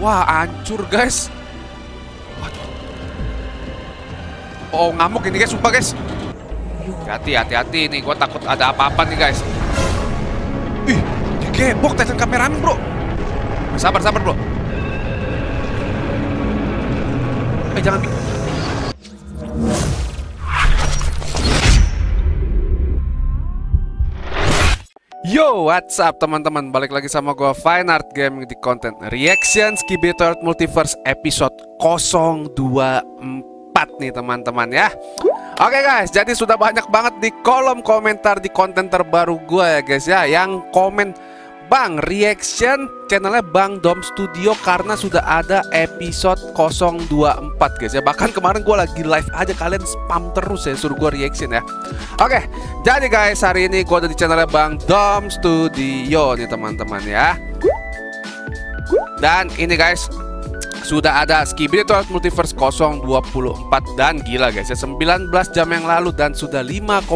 Wah, hancur guys. Waduh. Oh, ngamuk ini guys, sumpah guys. Hati, hati-hati nih. Gue takut ada apa-apa nih guys. Ih, digebok Titan kameramen bro. Sabar, sabar bro. Eh, jangan. Yo, what's up teman-teman? Balik lagi sama gue Fine Art Gaming di konten Reaction Skibidi Toilet Multiverse episode 024 nih teman-teman ya Oke guys, jadi sudah banyak banget di kolom komentar di konten terbaru gue ya guys ya Yang komen Bang, reaction channelnya Bang Dom Studio karena sudah ada episode 024 guys ya. Bahkan kemarin gue lagi live aja kalian spam terus ya suruh gue reaction ya. Oke, jadi guys hari ini gue ada di channelnya Bang Dom Studio nih teman-teman ya. Dan ini guys sudah ada Skibidi Multiverse 024 dan gila guys ya 19 jam yang lalu dan sudah 5,1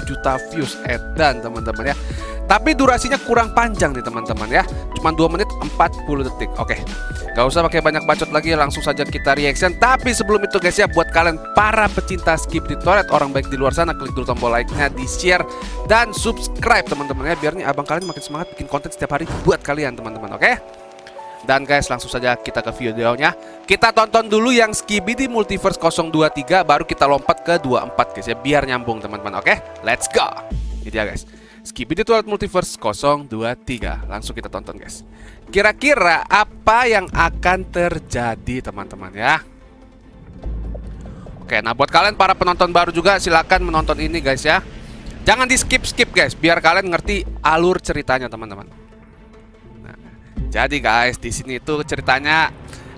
juta views. Edan teman-teman ya tapi durasinya kurang panjang nih teman-teman ya. Cuma 2 menit 40 detik. Oke. Gak usah pakai banyak bacot lagi Langsung saja kita reaction. Tapi sebelum itu guys ya Buat kalian para pecinta skip di toilet Orang baik di luar sana Klik dulu tombol like-nya Di share Dan subscribe teman-teman ya Biar nih abang kalian makin semangat Bikin konten setiap hari Buat kalian teman-teman Oke? Dan guys langsung saja kita ke videonya. Kita tonton dulu yang Skibidi Multiverse 023 Baru kita lompat ke 24 guys ya Biar nyambung teman-teman oke? Let's go! Ini dia guys Skibidi Toilet Multiverse. 023 Langsung kita tonton guys. Kira-kira apa yang akan terjadi teman-teman ya? Oke nah buat kalian para penonton baru juga Silahkan menonton ini guys ya. Jangan di skip-skip guys Biar kalian ngerti alur ceritanya teman-teman. Nah, Jadi guys di sini itu ceritanya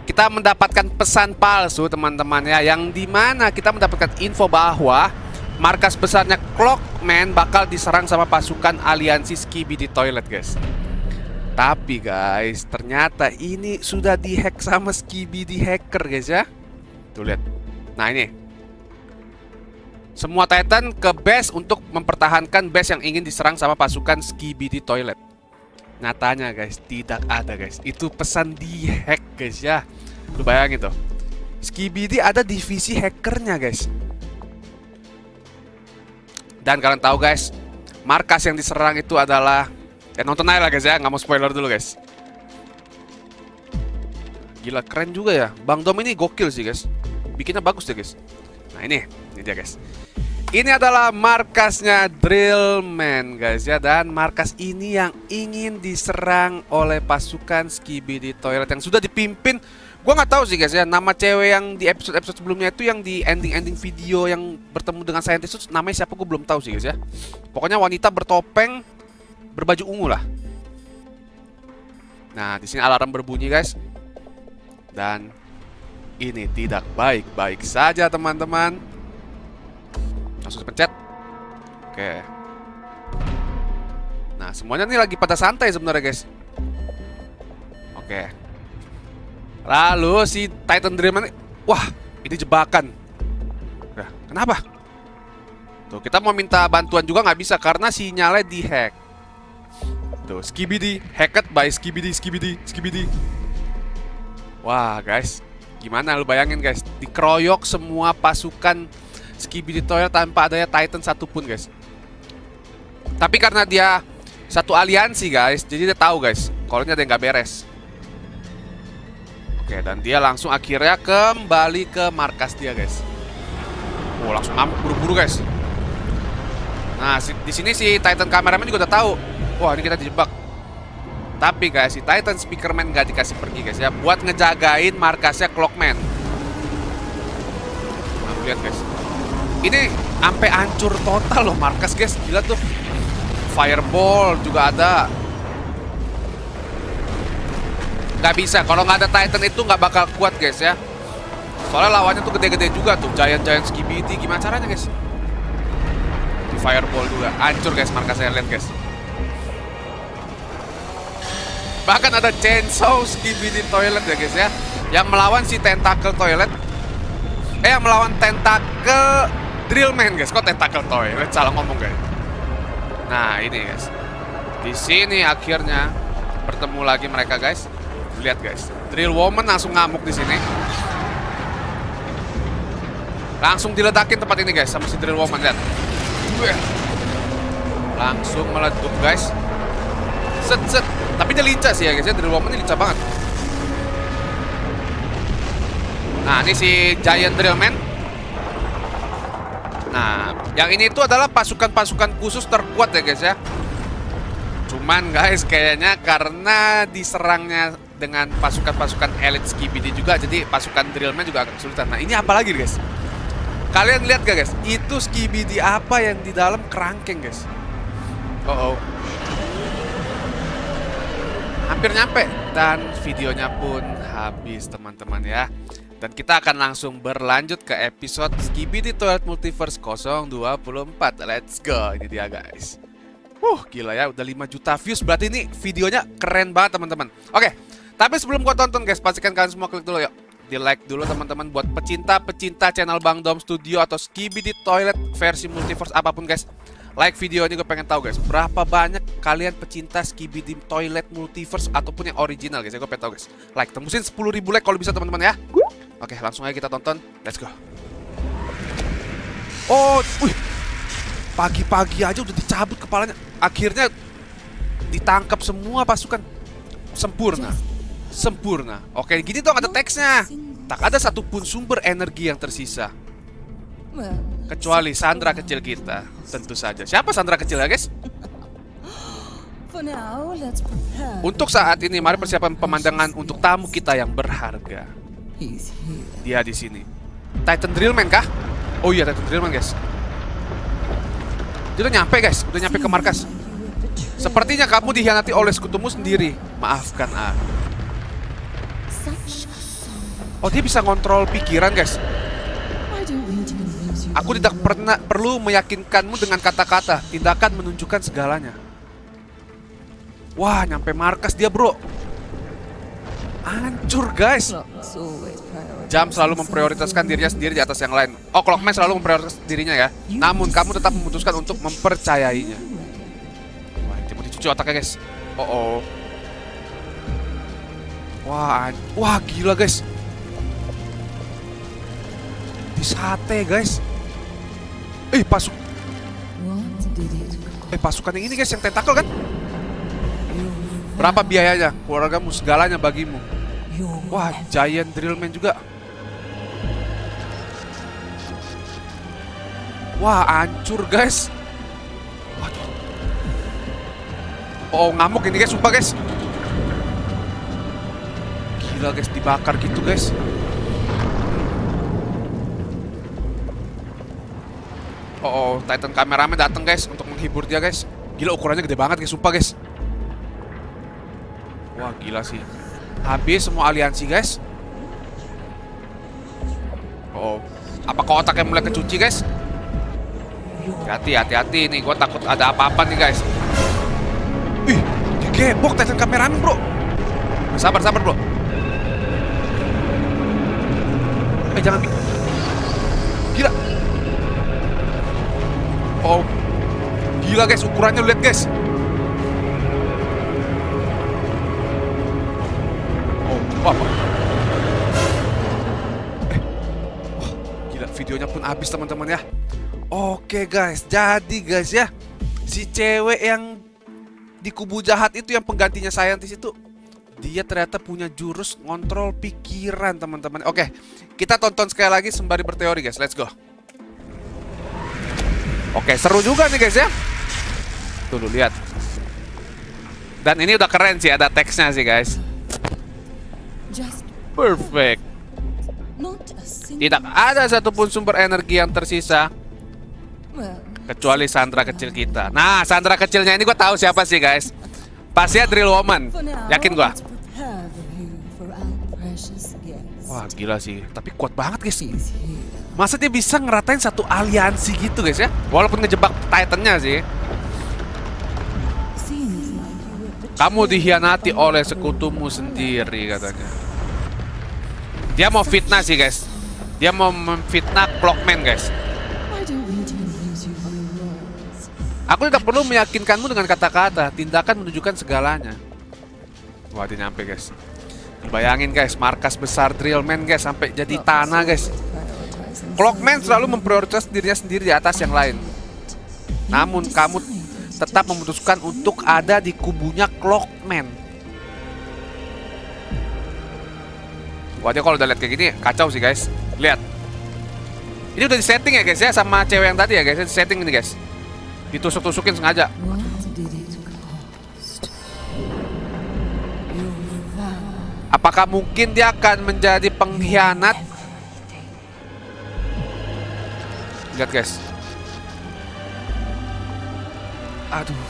kita mendapatkan pesan palsu teman-teman ya Yang di mana kita mendapatkan info bahwa markas besarnya Clockman bakal diserang sama pasukan aliansi Skibidi Toilet guys. Tapi guys ternyata ini sudah dihack sama Skibidi Hacker guys ya. Tuh lihat. Nah ini. Semua Titan ke base untuk mempertahankan base yang ingin diserang sama pasukan Skibidi Toilet. Nyatanya guys tidak ada guys. Itu pesan dihack guys ya. Lu bayangin tuh. Skibidi ada divisi hackernya guys dan kalian tahu guys, markas yang diserang itu adalah Ya nonton aja lah guys ya, nggak mau spoiler dulu guys. Gila keren juga ya, Bang Dom ini gokil sih guys. Bikinnya bagus deh guys. Nah ini, ini dia guys. Ini adalah markasnya Drillman guys ya. Dan markas ini yang ingin diserang oleh pasukan Skibidi Toilet Yang sudah dipimpin Gue nggak tahu sih guys ya nama cewek yang di episode episode sebelumnya itu yang di ending ending video yang bertemu dengan saintis itu namanya siapa gue belum tahu sih guys ya. Pokoknya wanita bertopeng berbaju ungu lah. Nah di sini alarm berbunyi guys. Dan ini tidak baik-baik saja teman-teman. Langsung pencet. Oke. Nah semuanya ini lagi pada santai sebenarnya guys. Oke. Lalu si Titan Dreamer Wah ini jebakan. Nah, Kenapa? Tuh kita mau minta bantuan juga nggak bisa Karena sinyalnya dihack. Tuh Skibidi Hacked by Skibidi Skibidi Skibidi. Wah guys Gimana lu bayangin guys? Dikeroyok semua pasukan Skibidi Toilet tanpa adanya Titan satupun guys. Tapi karena dia Satu aliansi guys Jadi dia tahu guys Kalau ini ada yang nggak beres Oke, dan dia langsung akhirnya kembali ke markas dia, guys. Oh, langsung ngamuk buru-buru, guys. Nah, si, di sini si Titan kameramen juga udah tahu. Wah, ini kita dijebak. Tapi guys, si Titan Speakerman gak dikasih pergi, guys ya, buat ngejagain markasnya Clockman. Nah, lihat, guys. Ini sampai hancur total loh markas, guys. Gila tuh. Fireball juga ada. Gak bisa, kalau nggak ada Titan itu nggak bakal kuat guys ya. Soalnya lawannya tuh gede-gede juga tuh. Giant-giant Skibidi, gimana caranya guys? Di Fireball juga, hancur guys markasnya, lihat guys. Bahkan ada Chainsaw Skibidi Toilet ya guys ya. Yang melawan si Tentacle Toilet. Eh, yang melawan Tentacle Drillman guys. Kok Tentacle Toilet? Salah ngomong guys. Nah, ini guys. Di sini akhirnya bertemu lagi mereka guys lihat guys. Drill Woman langsung ngamuk di sini. Langsung diledakin tempat ini guys sama si Drill Woman lihat. Langsung meleduk guys. Set set. Tapi dia lincah sih ya guys ya. Drill Woman ini lincah banget. Nah, ini si Giant Drillman. Nah, yang ini itu adalah pasukan-pasukan khusus terkuat ya guys ya. Cuman guys, kayaknya karena diserangnya dengan pasukan-pasukan elit Skibidi juga, jadi pasukan Drillman juga agak kesulitan. Nah, ini apa lagi guys? Kalian lihat gak guys? Itu Skibidi apa yang di dalam kerangkeng guys? Oh, oh. Hampir nyampe dan videonya pun habis teman-teman ya. Dan kita akan langsung berlanjut ke episode Skibidi Toilet Multiverse 024. Let's go. Ini dia guys. Uh, gila ya, udah 5 juta views. Berarti ini videonya keren banget teman-teman. Oke, tapi sebelum kau tonton guys, pastikan kalian semua klik dulu yuk. Di like dulu teman-teman buat pecinta-pecinta channel Bang Dom Studio atau Skibidi Toilet versi Multiverse apa pun guys. Like video ini gue pengen tahu guys, berapa banyak kalian pecinta Skibidi Toilet Multiverse ataupun yang original guys, ya gue pengen tahu guys. Like tembusin 10.000 like kalau bisa teman-teman ya. Oke, langsung aja kita tonton. Let's go. Oh. Pagi-pagi aja udah dicabut kepalanya. Akhirnya ditangkap semua pasukan. Sempurna. Sempurna. Oke, gini dong ada teksnya. Tak ada satupun sumber energi yang tersisa. Kecuali Sandra kecil kita. Tentu saja. Siapa Sandra kecil ya, guys? Untuk saat ini, mari persiapan pemandangan untuk tamu kita yang berharga. Dia di sini. Titan Drillman kah? Oh iya, Titan Drillman, guys. Dia udah nyampe, guys. Udah nyampe ke markas. Sepertinya kamu dikhianati oleh sekutumu sendiri. Maafkan aku. Oh, dia bisa ngontrol pikiran, guys. Aku tidak pernah perlu meyakinkanmu dengan kata-kata. Tindakan menunjukkan segalanya. Wah, nyampe markas dia, bro. Hancur, guys. Jam selalu memprioritaskan dirinya sendiri di atas yang lain. Oh, Clockman selalu memprioritaskan dirinya ya. Namun, kamu tetap memutuskan untuk mempercayainya. Wah, dia mau dicuci otaknya, guys. Oh, oh. Wah, wah gila, guys. Di sate, guys. Eh, pasuk. Eh, pasukan yang ini, guys, yang tentakel kan? Berapa biayanya? Keluargamu segalanya bagimu. Wah, Giant Drillman juga. Wah, hancur guys. Oh, ngamuk ini guys, sumpah guys. Gila guys, dibakar gitu guys. Oh, oh Titan kameramen datang guys untuk menghibur dia guys. Gila ukurannya gede banget guys, sumpah guys. Wah, gila sih. Habis semua aliansi guys. Oh, apakah otaknya mulai kecuci guys? Hati, hati-hati nih. Gue takut ada apa-apa nih guys. Ih, digebok Titan kameramen bro. Sabar, sabar bro. Eh, jangan. Oh, gila guys. Ukurannya lihat guys. Wah, apa? Eh, wah, gila videonya pun habis teman-teman ya. Oke guys, jadi guys ya, si cewek yang di kubu jahat itu yang penggantinya saintis itu, dia ternyata punya jurus ngontrol pikiran teman-teman. Oke, kita tonton sekali lagi sembari berteori guys. Let's go. Oke, seru juga nih guys ya. Tuh lihat. Dan ini udah keren sih, ada teksnya sih guys. Perfect. Tidak ada satupun sumber energi yang tersisa kecuali Sandra kecil kita. Nah, Sandra kecilnya ini gue tahu siapa sih guys. Pastinya Drill Woman. Yakin gue. Wah gila sih, tapi kuat banget guys. Masa dia bisa ngeratain satu aliansi gitu guys ya? Walaupun ngejebak Titannya sih. Kamu dikhianati oleh sekutumu sendiri katanya. Dia mau fitnah sih guys. Dia mau memfitnah Clockman guys. Aku tidak perlu meyakinkanmu dengan kata-kata. Tindakan menunjukkan segalanya. Wah, dia nyampe guys. Bayangin guys, markas besar Drillman guys sampai jadi tanah guys. Clockman selalu memprioritas dirinya sendiri di atas yang lain. Namun kamu tetap memutuskan untuk ada di kubunya Clockman. Dia kalau udah lihat kayak gini kacau sih guys. Lihat. Ini udah disetting ya guys ya sama cewek yang tadi ya guys. Disetting ini guys. Ditusuk-tusukin sengaja. Apakah mungkin dia akan menjadi pengkhianat? Lihat guys. Aduh.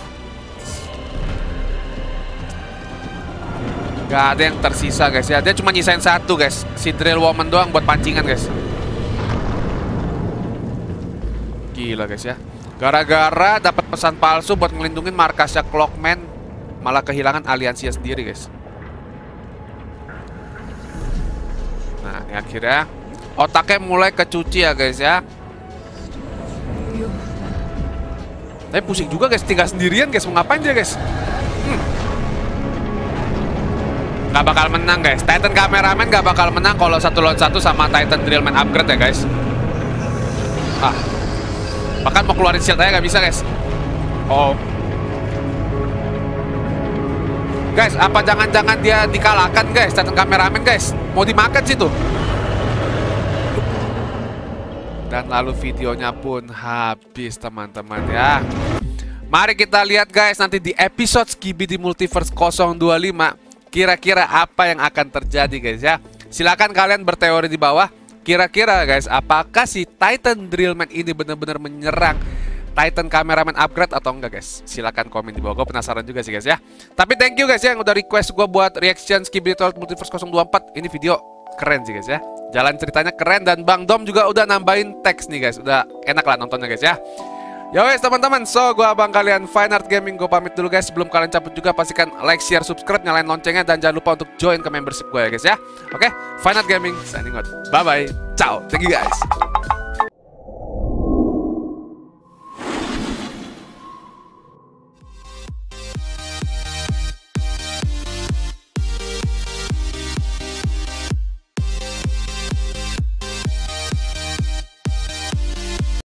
Gak ada yang tersisa guys ya. Dia cuma nyisain satu guys. Si Drill Woman doang buat pancingan guys. Gila guys ya. Gara-gara dapat pesan palsu buat melindungi markasnya Clockman, malah kehilangan aliansinya sendiri guys. Nah, ini akhirnya otaknya mulai kecuci ya guys ya. Tapi pusing juga guys, tinggal sendirian guys, mau ngapain dia guys? Hmm. Gak bakal menang guys, Titan Cameraman gak bakal menang kalau satu lawan satu sama Titan Drillman upgrade ya guys. Ah, bahkan mau keluarin shield aja gak bisa guys. Oh, Guys, apa jangan-jangan dia dikalahkan guys, Titan kameramen guys? Mau dimakan situ. Dan lalu videonya pun habis teman-teman ya. Mari kita lihat guys nanti di episode Skibi di Multiverse 025 kira-kira apa yang akan terjadi guys ya. Silakan kalian berteori di bawah. Kira-kira guys, apakah si Titan Drillman ini benar-benar menyerang Titan Cameraman upgrade atau enggak guys? Silakan komen di bawah. Gue penasaran juga sih guys ya. Tapi thank you guys ya yang udah request gue buat reaction Skibidi Multiverse 024. Ini video keren sih guys ya. Jalan ceritanya keren dan Bang Dom juga udah nambahin teks nih guys. Udah enak lah nontonnya guys ya. Ya wes teman-teman, so gue abang kalian Fine Art Gaming, gue pamit dulu guys. Sebelum kalian cabut juga pastikan like, share, subscribe, nyalain loncengnya Dan jangan lupa untuk join ke membership gue ya guys ya. Oke, Fine Art Gaming, signing out. Bye-bye, ciao, thank you guys